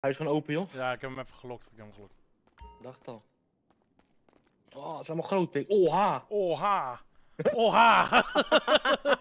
Hij is gewoon open, joh. Ja, ik heb hem even gelokt. Ik heb hem gelokt. Dacht al. Oh, het is allemaal groot, pik. Oh, ha. Oha! Oha!